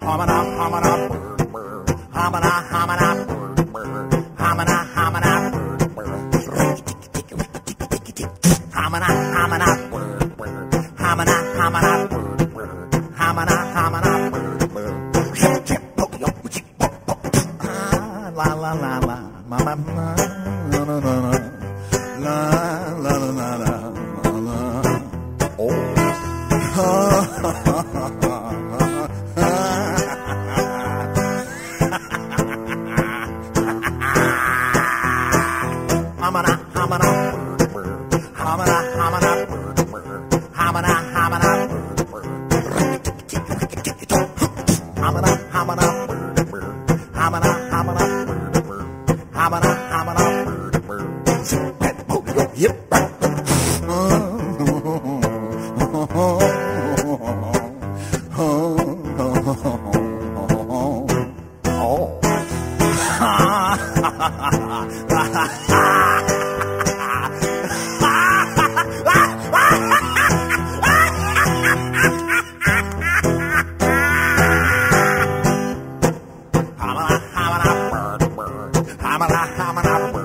Homina, homina, bird, bird. Homina, homina, bird, bird. Homina, homina, bird, bird. Homina, homina, bird, bird. Homina, homina, bird, bird. Homina, homina, bird, bird. La, la, la, la. Ma, ma, ma, na. La, la, la, Hamana, hamana. Hamana, hamana. Hamana, hamana. Hamana, hamana. Hamana, hamana. Hamana, hamana, bird, bird. Zip, that booty, yo, yip. Oh. coming out.